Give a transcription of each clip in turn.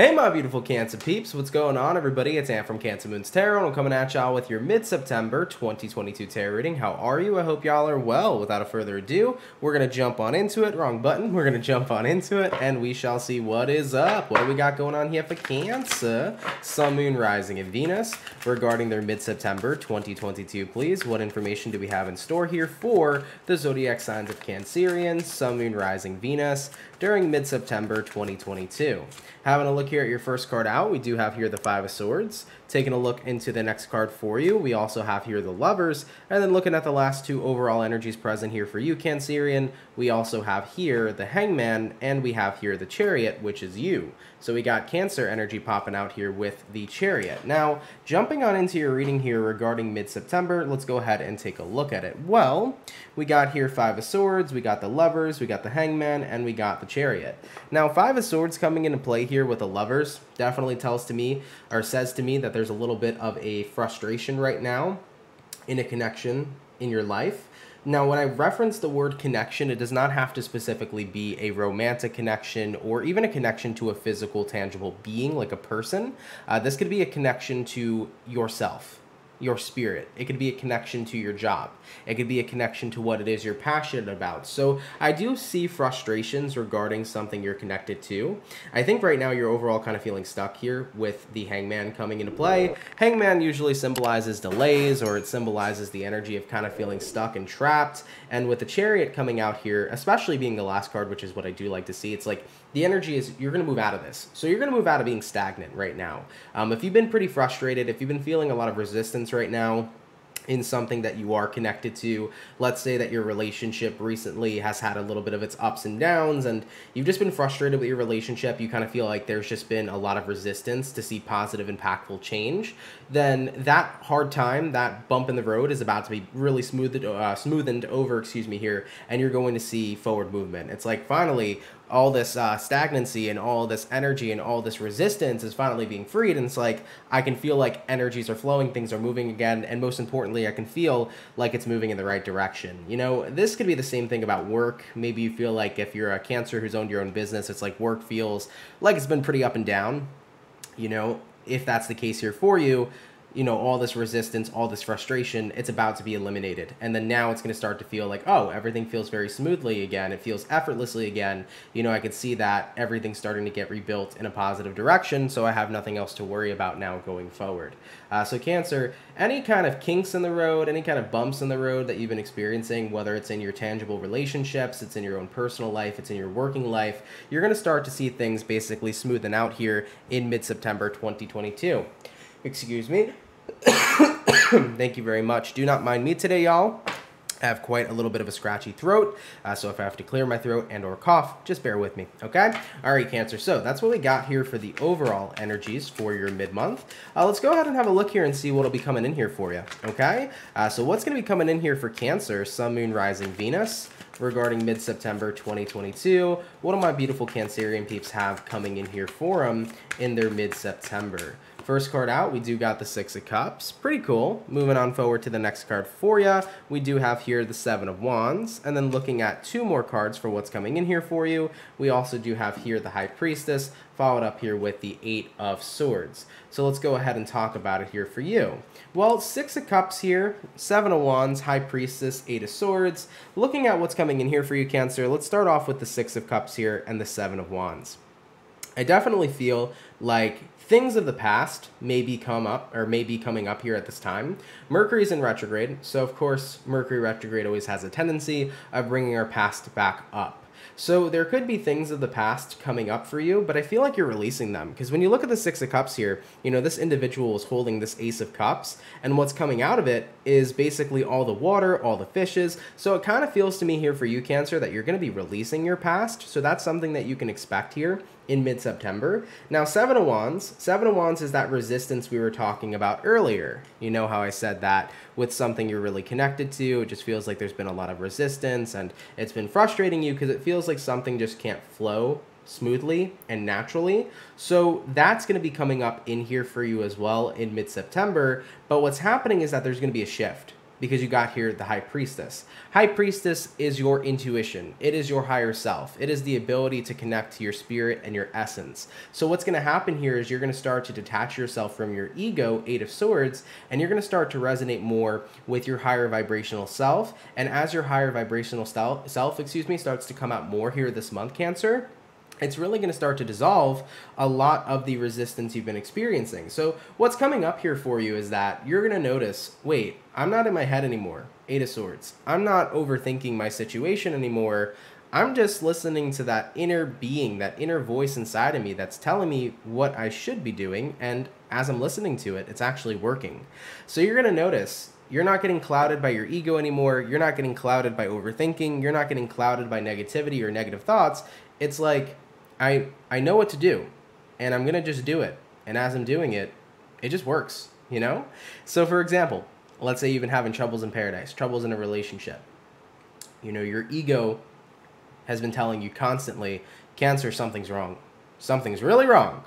Hey, my beautiful Cancer peeps. What's going on, everybody? It's Ant from Cancer Moons Tarot, and I'm coming at y'all with your mid-September 2022 tarot reading. How are you? I hope y'all are well. Without a further ado, we're going to jump on into it. Wrong button. We're going to jump on into it, and we shall see what is up. What do we got going on here for Cancer? Sun, Moon, Rising, and Venus regarding their mid-September 2022, please. What information do we have in store here for the zodiac signs of Cancerians, Sun, Moon, Rising, Venus during mid-September 2022? Having a look here at your first card out, we do have here the Five of Swords. Taking a look into the next card for you, we also have here the Lovers. And then looking at the last two overall energies present here for you, Cancerian, we also have here the Hangman, and we have here the Chariot, which is you. So we got Cancer energy popping out here with the Chariot. Now, jumping on into your reading here regarding mid-September, let's go ahead and take a look at it. Well, we got here Five of Swords, we got the Lovers, we got the Hangman, and we got the Chariot. Now, Five of Swords coming into play here with the Lovers definitely tells to me, or says to me, that a little bit of a frustration right now in a connection in your life. Now, when I reference the word connection, it does not have to specifically be a romantic connection or even a connection to a physical, tangible being like a person. Uh, this could be a connection to yourself your spirit. It could be a connection to your job. It could be a connection to what it is you're passionate about. So I do see frustrations regarding something you're connected to. I think right now you're overall kind of feeling stuck here with the hangman coming into play. Hangman usually symbolizes delays or it symbolizes the energy of kind of feeling stuck and trapped. And with the chariot coming out here, especially being the last card, which is what I do like to see, it's like the energy is you're going to move out of this. So you're going to move out of being stagnant right now. Um, if you've been pretty frustrated, if you've been feeling a lot of resistance right now, in something that you are connected to. Let's say that your relationship recently has had a little bit of its ups and downs, and you've just been frustrated with your relationship. You kind of feel like there's just been a lot of resistance to see positive, impactful change. Then that hard time, that bump in the road, is about to be really smoothed, uh, smoothened over. Excuse me here, and you're going to see forward movement. It's like finally all this uh, stagnancy and all this energy and all this resistance is finally being freed. And it's like I can feel like energies are flowing, things are moving again, and most importantly, I can feel like it's moving in the right direction. You know, this could be the same thing about work. Maybe you feel like if you're a Cancer who's owned your own business, it's like work feels like it's been pretty up and down. You know, if that's the case here for you, you know all this resistance all this frustration it's about to be eliminated. And then now it's going to start to feel like oh everything feels very smoothly again. It feels effortlessly again. You know i could see that everything's starting to get rebuilt in a positive direction so i have nothing else to worry about now going forward. Uh, so cancer any kind of kinks in the road any kind of bumps in the road that you've been experiencing whether it's in your tangible relationships it's in your own personal life it's in your working life you're going to start to see things basically smoothing out here in mid-september 2022 Excuse me. Thank you very much. Do not mind me today, y'all. I have quite a little bit of a scratchy throat, uh, so if I have to clear my throat and or cough, just bear with me, okay? All right, Cancer, so that's what we got here for the overall energies for your mid-month. Uh, let's go ahead and have a look here and see what'll be coming in here for you, okay? Uh, so what's to be coming in here for Cancer, Sun, Moon, Rising, Venus, regarding mid-September 2022. What do my beautiful Cancerian peeps have coming in here for them in their mid-September? First card out, we do got the Six of Cups. Pretty cool. Moving on forward to the next card for you, we do have here the Seven of Wands. And then looking at two more cards for what's coming in here for you, we also do have here the High Priestess, followed up here with the Eight of Swords. So let's go ahead and talk about it here for you. Well, Six of Cups here, Seven of Wands, High Priestess, Eight of Swords. Looking at what's coming in here for you, Cancer, let's start off with the Six of Cups here and the Seven of Wands. I definitely feel like things of the past may be come up or may be coming up here at this time. Mercury's in retrograde, so of course Mercury retrograde always has a tendency of bringing our past back up. So there could be things of the past coming up for you, but I feel like you're releasing them. Because when you look at the Six of Cups here, you know, this individual is holding this Ace of Cups, and what's coming out of it is basically all the water, all the fishes. So it kind of feels to me here for you, Cancer, that you're going to be releasing your past. So that's something that you can expect here in mid-September. Now, Seven of Wands. Seven of Wands is that resistance we were talking about earlier. You know how I said that with something you're really connected to, it just feels like there's been a lot of resistance and it's been frustrating you because it feels like something just can't flow smoothly and naturally. So that's going to be coming up in here for you as well in mid-September. But what's happening is that there's going to be a shift because you got here the high priestess. High priestess is your intuition. It is your higher self. It is the ability to connect to your spirit and your essence. So what's going to happen here is you're going to start to detach yourself from your ego, 8 of swords, and you're going to start to resonate more with your higher vibrational self. And as your higher vibrational self, excuse me, starts to come out more here this month, Cancer, it's really going to start to dissolve a lot of the resistance you've been experiencing. So, what's coming up here for you is that you're going to notice wait, I'm not in my head anymore. Eight of Swords. I'm not overthinking my situation anymore. I'm just listening to that inner being, that inner voice inside of me that's telling me what I should be doing. And as I'm listening to it, it's actually working. So, you're going to notice you're not getting clouded by your ego anymore. You're not getting clouded by overthinking. You're not getting clouded by negativity or negative thoughts. It's like I I know what to do, and I'm gonna just do it. And as I'm doing it, it just works. You know. So for example, let's say you've been having troubles in paradise, troubles in a relationship. You know, your ego has been telling you constantly, Cancer, something's wrong. Something's really wrong.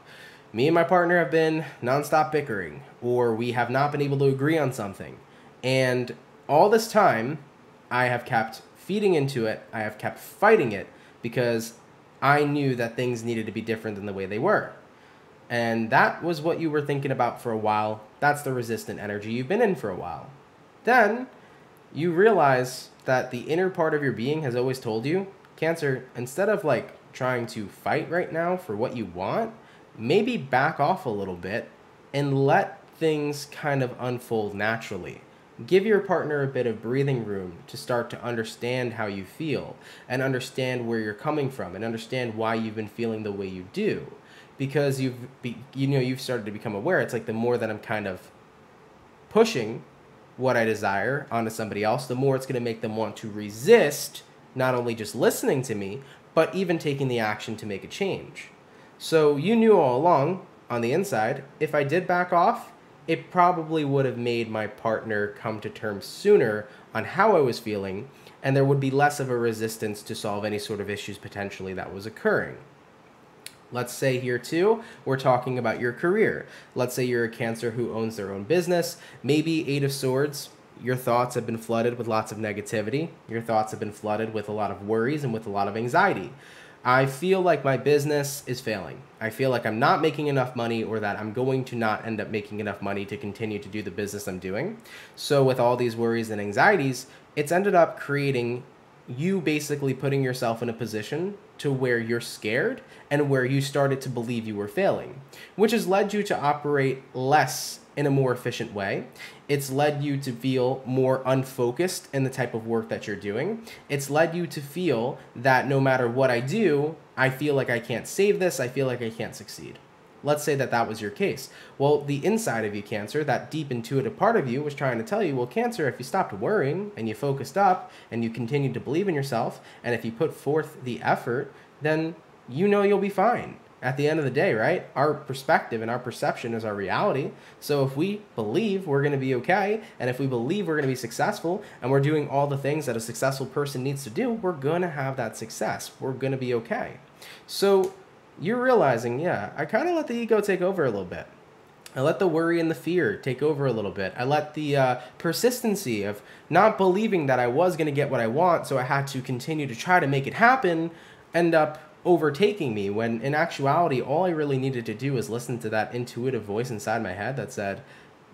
Me and my partner have been nonstop bickering, or we have not been able to agree on something. And all this time, I have kept feeding into it, I have kept fighting it because I knew that things needed to be different than the way they were. And that was what you were thinking about for a while. That's the resistant energy you've been in for a while. Then you realize that the inner part of your being has always told you, Cancer, instead of like trying to fight right now for what you want, maybe back off a little bit and let things kind of unfold naturally. Give your partner a bit of breathing room to start to understand how you feel and understand where you're coming from and understand why you've been feeling the way you do. Because you've be, you know you've started to become aware. It's like the more that I'm kind of pushing what I desire onto somebody else, the more it's going to make them want to resist not only just listening to me, but even taking the action to make a change. So you knew all along on the inside, if I did back off, it probably would have made my partner come to terms sooner on how I was feeling, and there would be less of a resistance to solve any sort of issues potentially that was occurring. Let's say here too, we're talking about your career. Let's say you're a Cancer who owns their own business. Maybe Eight of Swords, your thoughts have been flooded with lots of negativity. Your thoughts have been flooded with a lot of worries and with a lot of anxiety. I feel like my business is failing. I feel like I'm not making enough money or that I'm going to not end up making enough money to continue to do the business I'm doing. So, with all these worries and anxieties, it's ended up creating you basically putting yourself in a position to where you're scared and where you started to believe you were failing, which has led you to operate less in a more efficient way. It's led you to feel more unfocused in the type of work that you're doing. It's led you to feel that no matter what I do, I feel like I can't save this, I feel like I can't succeed. Let's say that that was your case. Well, the inside of you, Cancer, that deep intuitive part of you was trying to tell you, well, Cancer, if you stopped worrying and you focused up and you continued to believe in yourself, and if you put forth the effort, then you know you'll be fine at the end of the day, right? Our perspective and our perception is our reality. So if we believe we're going to be okay, and if we believe we're going to be successful, and we're doing all the things that a successful person needs to do, we're going to have that success. We're going to be okay. So you're realizing, yeah, I kind of let the ego take over a little bit. I let the worry and the fear take over a little bit. I let the uh, persistency of not believing that I was going to get what I want, so I had to continue to try to make it happen, end up overtaking me when in actuality all I really needed to do was listen to that intuitive voice inside my head that said,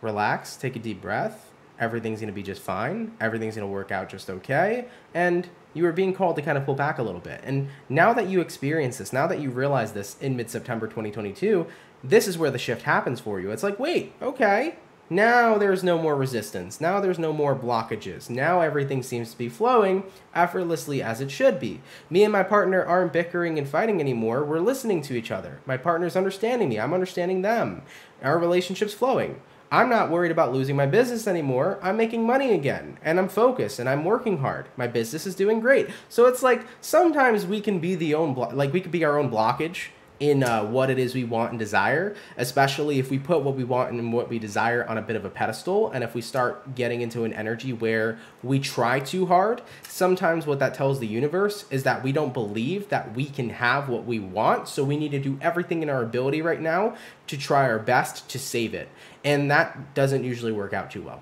"Relax, take a deep breath. Everything's going to be just fine. Everything's going to work out just okay." And you were being called to kind of pull back a little bit. And now that you experience this, now that you realize this in mid-September 2022, this is where the shift happens for you. It's like, "Wait, okay, now there's no more resistance. Now there's no more blockages. Now everything seems to be flowing effortlessly as it should be. Me and my partner aren't bickering and fighting anymore. We're listening to each other. My partner's understanding me. I'm understanding them. Our relationship's flowing. I'm not worried about losing my business anymore. I'm making money again and I'm focused and I'm working hard. My business is doing great. So it's like sometimes we can be the own like we could be our own blockage in uh, what it is we want and desire, especially if we put what we want and what we desire on a bit of a pedestal. And if we start getting into an energy where we try too hard, sometimes what that tells the universe is that we don't believe that we can have what we want. So we need to do everything in our ability right now to try our best to save it. And that doesn't usually work out too well.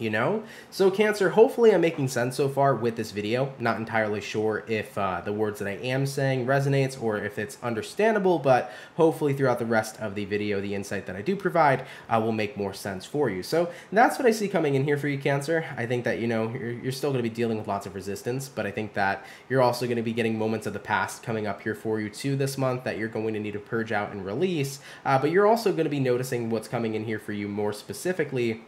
You know? So cancer hopefully i'm making sense so far with this video. Not entirely sure if uh, the words that i am saying resonates or if it's understandable but hopefully throughout the rest of the video the insight that i do provide uh, will make more sense for you. So that's what i see coming in here for you cancer. I think that you know you're, you're still going to be dealing with lots of resistance but i think that you're also going to be getting moments of the past coming up here for you too this month that you're going to need to purge out and release. Uh, but you're also going to be noticing what's coming in here for you more specifically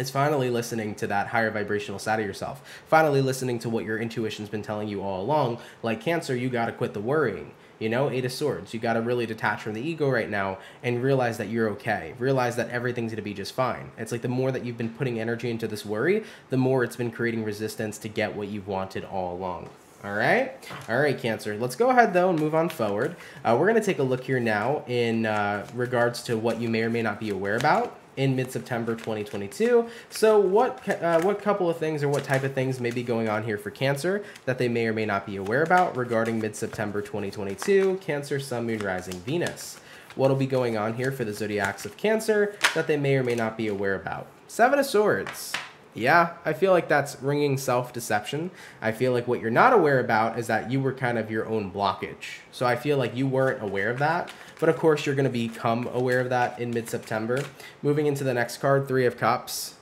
is finally listening to that higher vibrational side of yourself. Finally listening to what your intuition's been telling you all along. Like Cancer, you got to quit the worrying. You know, Eight of Swords. You got to really detach from the ego right now and realize that you're okay. Realize that everything's going to be just fine. It's like the more that you've been putting energy into this worry, the more it's been creating resistance to get what you've wanted all along. All right. All right, Cancer. Let's go ahead, though, and move on forward. Uh, we're going to take a look here now in uh, regards to what you may or may not be aware about in mid-September 2022. So what uh, what couple of things or what type of things may be going on here for Cancer that they may or may not be aware about regarding mid-September 2022, Cancer, Sun, Moon, Rising, Venus. What'll be going on here for the zodiacs of Cancer that they may or may not be aware about? Seven of Swords. Yeah, I feel like that's ringing self deception. I feel like what you're not aware about is that you were kind of your own blockage. So I feel like you weren't aware of that. But of course, you're going to become aware of that in mid September. Moving into the next card, Three of Cups,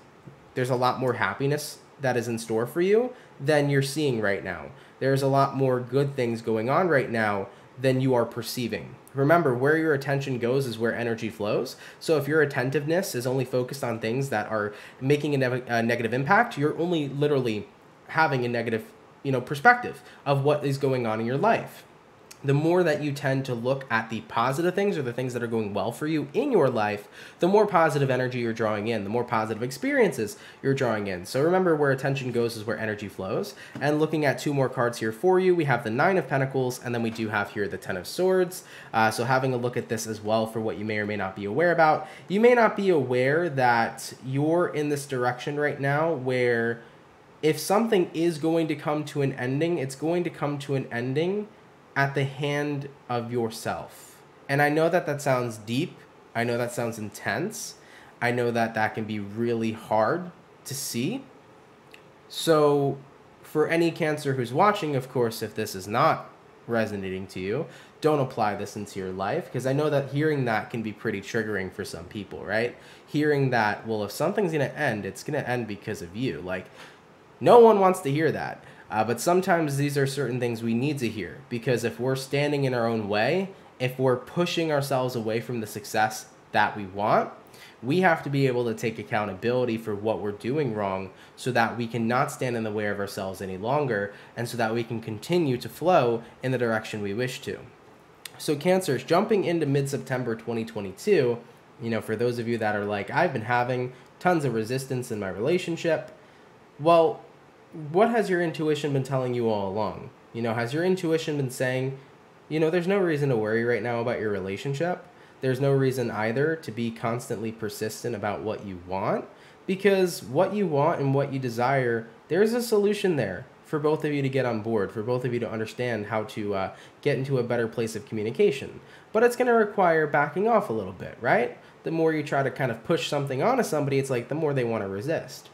there's a lot more happiness that is in store for you than you're seeing right now. There's a lot more good things going on right now than you are perceiving. Remember, where your attention goes is where energy flows. So if your attentiveness is only focused on things that are making a, ne a negative impact, you're only literally having a negative, you know, perspective of what is going on in your life the more that you tend to look at the positive things or the things that are going well for you in your life, the more positive energy you're drawing in, the more positive experiences you're drawing in. So remember, where attention goes is where energy flows. And looking at two more cards here for you, we have the Nine of Pentacles, and then we do have here the Ten of Swords. Uh, so having a look at this as well for what you may or may not be aware about. You may not be aware that you're in this direction right now where if something is going to come to an ending, it's going to come to an ending at the hand of yourself. And I know that that sounds deep. I know that sounds intense. I know that that can be really hard to see. So, for any Cancer who's watching, of course, if this is not resonating to you, don't apply this into your life because I know that hearing that can be pretty triggering for some people, right? Hearing that, well, if something's going to end, it's going to end because of you. Like, no one wants to hear that. Uh, but sometimes these are certain things we need to hear because if we're standing in our own way, if we're pushing ourselves away from the success that we want, we have to be able to take accountability for what we're doing wrong so that we cannot stand in the way of ourselves any longer and so that we can continue to flow in the direction we wish to. So, Cancers, jumping into mid September 2022, you know, for those of you that are like, I've been having tons of resistance in my relationship, well, what has your intuition been telling you all along? You know, has your intuition been saying, you know, there's no reason to worry right now about your relationship? There's no reason either to be constantly persistent about what you want because what you want and what you desire, there's a solution there for both of you to get on board, for both of you to understand how to uh, get into a better place of communication. But it's going to require backing off a little bit, right? The more you try to kind of push something onto somebody, it's like the more they want to resist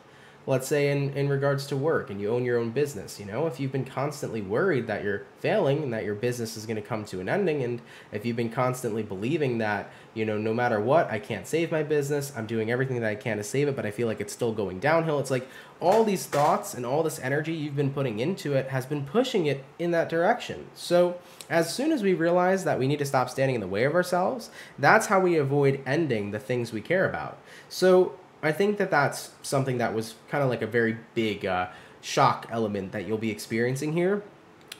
let's say in, in regards to work and you own your own business you know? If you've been constantly worried that you're failing and that your business is going to come to an ending and if you've been constantly believing that you know no matter what i can't save my business i'm doing everything that i can to save it but i feel like it's still going downhill it's like all these thoughts and all this energy you've been putting into it has been pushing it in that direction. So as soon as we realize that we need to stop standing in the way of ourselves that's how we avoid ending the things we care about. So I think that that's something that was kind of like a very big uh, shock element that you'll be experiencing here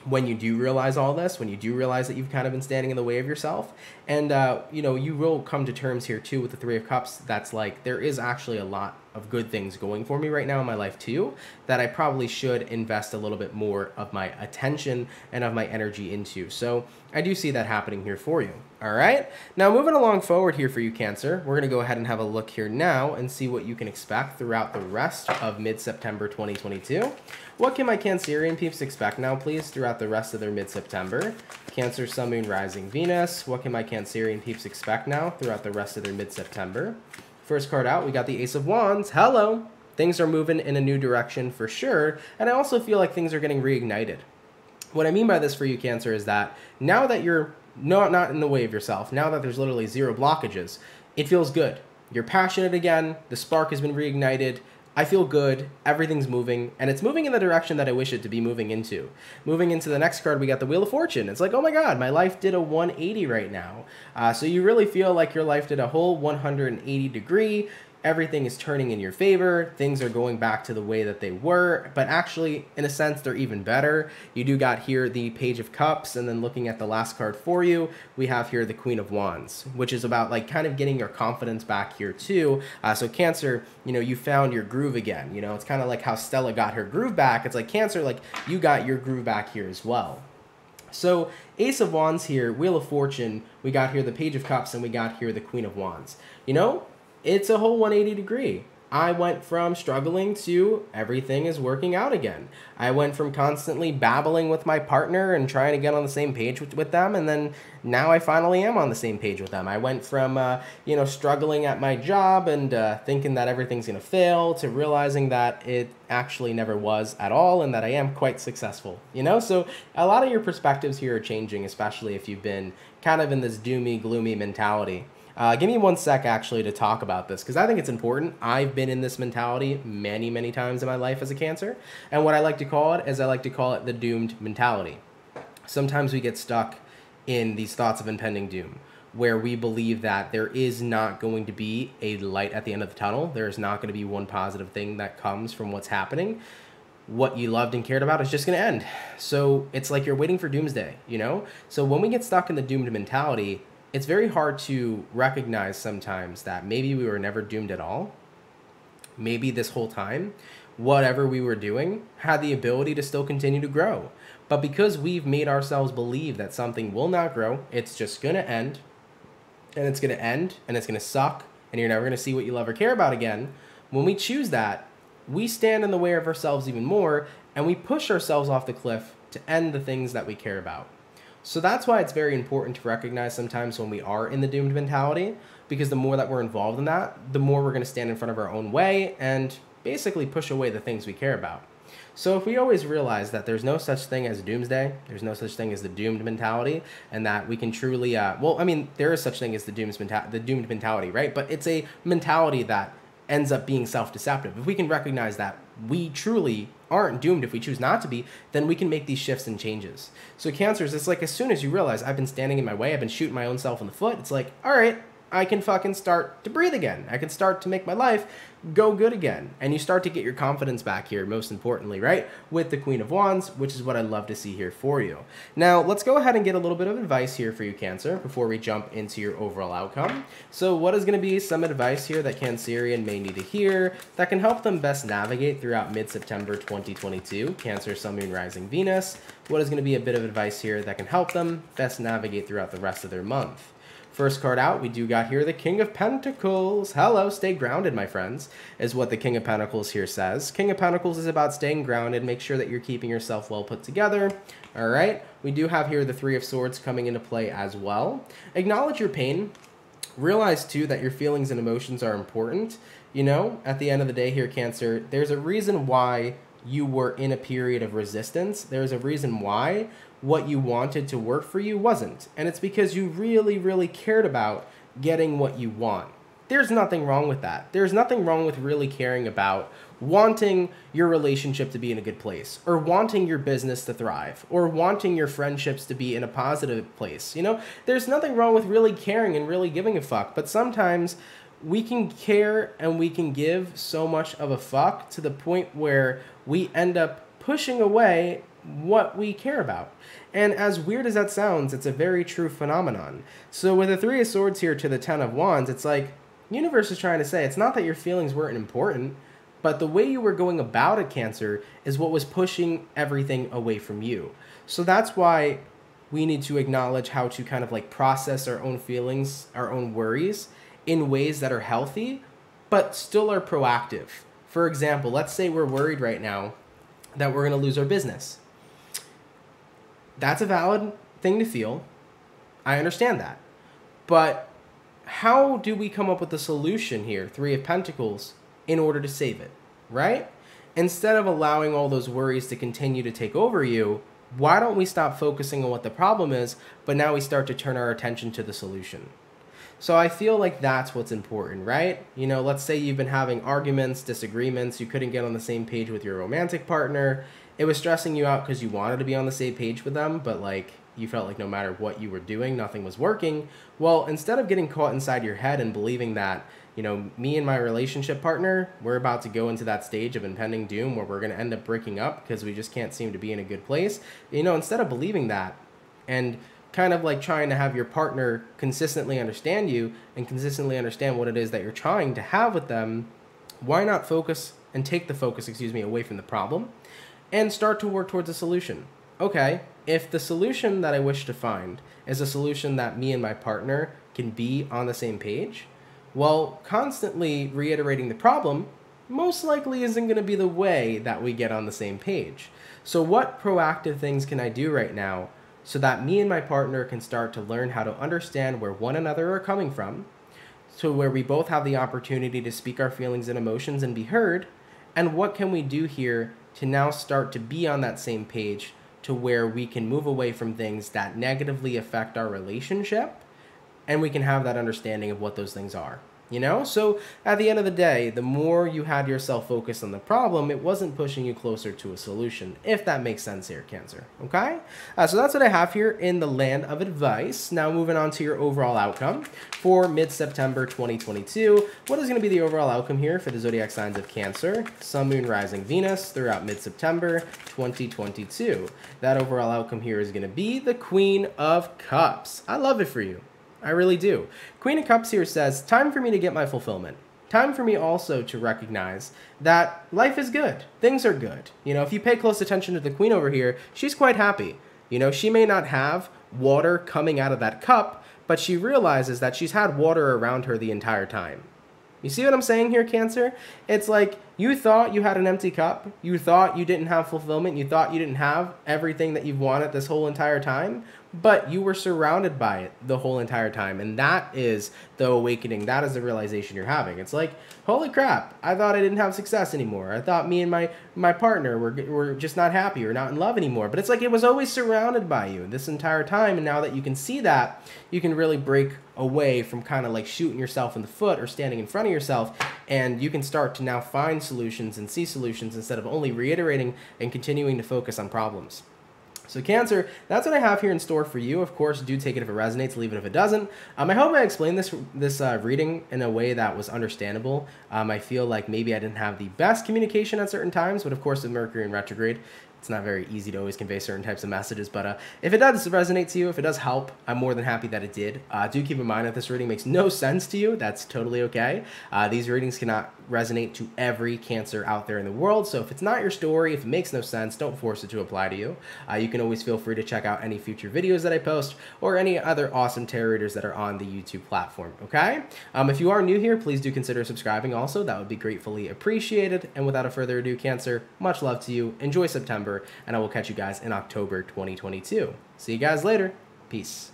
when you do realize all this, when you do realize that you've kind of been standing in the way of yourself. And, uh, you know, you will come to terms here too with the Three of Cups. That's like, there is actually a lot of good things going for me right now in my life too that I probably should invest a little bit more of my attention and of my energy into. So I do see that happening here for you. All right. Now moving along forward here for you, Cancer, we're going to go ahead and have a look here now and see what you can expect throughout the rest of mid-September 2022. What can my Cancerian peeps expect now, please, throughout the rest of their mid-September? Cancer, Sun, Moon, Rising, Venus. What can my Cancerian peeps expect now throughout the rest of their mid-September? First card out, we got the Ace of Wands. Hello. Things are moving in a new direction for sure, and I also feel like things are getting reignited. What I mean by this for you, Cancer, is that now that you're not, not in the way of yourself, now that there's literally zero blockages, it feels good. You're passionate again, the spark has been reignited, I feel good, everything's moving, and it's moving in the direction that I wish it to be moving into. Moving into the next card, we got the Wheel of Fortune. It's like, oh my god, my life did a 180 right now. Uh, so you really feel like your life did a whole 180 degree everything is turning in your favor. Things are going back to the way that they were, but actually, in a sense, they're even better. You do got here the Page of Cups, and then looking at the last card for you, we have here the Queen of Wands, which is about like kind of getting your confidence back here too. Uh, so Cancer, you know, you found your groove again. You know, it's kind of like how Stella got her groove back. It's like Cancer, like you got your groove back here as well. So Ace of Wands here, Wheel of Fortune, we got here the Page of Cups, and we got here the Queen of Wands. You know, it's a whole 180 degree. I went from struggling to everything is working out again. I went from constantly babbling with my partner and trying to get on the same page with, with them, and then now I finally am on the same page with them. I went from, uh, you know, struggling at my job and uh, thinking that everything's to fail to realizing that it actually never was at all and that I am quite successful, you know? So a lot of your perspectives here are changing, especially if you've been kind of in this doomy, gloomy mentality. Uh, give me one sec actually to talk about this because I think it's important. I've been in this mentality many, many times in my life as a cancer. And what I like to call it is I like to call it the doomed mentality. Sometimes we get stuck in these thoughts of impending doom where we believe that there is not going to be a light at the end of the tunnel. There is not going to be one positive thing that comes from what's happening. What you loved and cared about is just going to end. So it's like you're waiting for doomsday, you know? So when we get stuck in the doomed mentality, it's very hard to recognize sometimes that maybe we were never doomed at all. Maybe this whole time, whatever we were doing had the ability to still continue to grow. But because we've made ourselves believe that something will not grow, it's just going to end, and it's going to end, and it's going to suck, and you're never going to see what you love or care about again, when we choose that, we stand in the way of ourselves even more, and we push ourselves off the cliff to end the things that we care about. So that's why it's very important to recognize sometimes when we are in the doomed mentality, because the more that we're involved in that, the more we're going to stand in front of our own way and basically push away the things we care about. So if we always realize that there's no such thing as doomsday, there's no such thing as the doomed mentality, and that we can truly, uh, well, I mean, there is such thing as the doomed, menta- the doomed mentality, right? But it's a mentality that ends up being self-deceptive. If we can recognize that we truly aren't doomed if we choose not to be, then we can make these shifts and changes. So cancers, it's like as soon as you realize I've been standing in my way, I've been shooting my own self in the foot, it's like, all right, I can fucking start to breathe again. I can start to make my life go good again. And you start to get your confidence back here, most importantly, right? With the Queen of Wands, which is what I love to see here for you. Now, let's go ahead and get a little bit of advice here for you, Cancer, before we jump into your overall outcome. So, what is going to be some advice here that Cancerian may need to hear that can help them best navigate throughout mid September 2022? Cancer, Sun, Moon, Rising, Venus. What is going to be a bit of advice here that can help them best navigate throughout the rest of their month? First card out, we do got here the King of Pentacles. Hello, stay grounded, my friends, is what the King of Pentacles here says. King of Pentacles is about staying grounded. Make sure that you're keeping yourself well put together. All right, we do have here the Three of Swords coming into play as well. Acknowledge your pain. Realize, too, that your feelings and emotions are important. You know, at the end of the day here, Cancer, there's a reason why you were in a period of resistance. There's a reason why what you wanted to work for you wasn't. And it's because you really, really cared about getting what you want. There's nothing wrong with that. There's nothing wrong with really caring about wanting your relationship to be in a good place, or wanting your business to thrive, or wanting your friendships to be in a positive place. You know, there's nothing wrong with really caring and really giving a fuck, but sometimes we can care and we can give so much of a fuck to the point where we end up pushing away what we care about. And as weird as that sounds, it's a very true phenomenon. So with the Three of Swords here to the Ten of Wands, it's like universe is trying to say it's not that your feelings weren't important, but the way you were going about a Cancer, is what was pushing everything away from you. So that's why we need to acknowledge how to kind of like process our own feelings, our own worries in ways that are healthy, but still are proactive. For example, let's say we're worried right now that we're going to lose our business that's a valid thing to feel. I understand that. But how do we come up with a solution here, Three of Pentacles, in order to save it? right? Instead of allowing all those worries to continue to take over you, why don't we stop focusing on what the problem is, but now we start to turn our attention to the solution? So I feel like that's what's important, right? You know, let's say you've been having arguments, disagreements, you couldn't get on the same page with your romantic partner. It was stressing you out because you wanted to be on the same page with them, but like you felt like no matter what you were doing, nothing was working. Well, instead of getting caught inside your head and believing that, you know, me and my relationship partner, we're about to go into that stage of impending doom where we're going to end up breaking up because we just can't seem to be in a good place. You know, instead of believing that and kind of like trying to have your partner consistently understand you and consistently understand what it is that you're trying to have with them, why not focus and take the focus, excuse me, away from the problem and start to work towards a solution? Okay, if the solution that I wish to find is a solution that me and my partner can be on the same page, well, constantly reiterating the problem most likely isn't going to be the way that we get on the same page. So, what proactive things can I do right now so that me and my partner can start to learn how to understand where one another are coming from, so where we both have the opportunity to speak our feelings and emotions and be heard, and what can we do here to now start to be on that same page to where we can move away from things that negatively affect our relationship and we can have that understanding of what those things are you know? So at the end of the day the more you had yourself focused on the problem it wasn't pushing you closer to a solution if that makes sense here cancer okay? Uh, so that's what i have here in the land of advice. Now moving on to your overall outcome for mid-september 2022 what is going to be the overall outcome here for the zodiac signs of cancer? Sun moon rising venus throughout mid-september 2022 that overall outcome here is going to be the queen of cups. I love it for you I really do. Queen of Cups here says, Time for me to get my fulfillment. Time for me also to recognize that life is good. Things are good. You know, if you pay close attention to the Queen over here, she's quite happy. You know, she may not have water coming out of that cup, but she realizes that she's had water around her the entire time. You see what I'm saying here, Cancer? It's like you thought you had an empty cup. You thought you didn't have fulfillment. You thought you didn't have everything that you've wanted this whole entire time but you were surrounded by it the whole entire time and that is the awakening. That is the realization you're having. It's like holy crap i thought i didn't have success anymore. I thought me and my my partner were, were just not happy or not in love anymore. But it's like it was always surrounded by you this entire time and now that you can see that you can really break away from kind of like shooting yourself in the foot or standing in front of yourself and you can start to now find solutions and see solutions instead of only reiterating and continuing to focus on problems so Cancer, that's what I have here in store for you. Of course, do take it if it resonates, leave it if it doesn't. Um, I hope I explained this this uh, reading in a way that was understandable. Um, I feel like maybe I didn't have the best communication at certain times, but of course with Mercury in retrograde, it's not very easy to always convey certain types of messages. But uh, if it does resonate to you, if it does help, I'm more than happy that it did. Uh, do keep in mind that this reading makes no sense to you. That's totally okay. Uh, these readings cannot resonate to every Cancer out there in the world. So if it's not your story, if it makes no sense, don't force it to apply to you. Uh, you can always feel free to check out any future videos that I post or any other awesome tarot readers that are on the YouTube platform. Okay. Um, if you are new here, please do consider subscribing. Also, that would be gratefully appreciated. And without a further ado, Cancer, much love to you. Enjoy September and I will catch you guys in October 2022. See you guys later. Peace.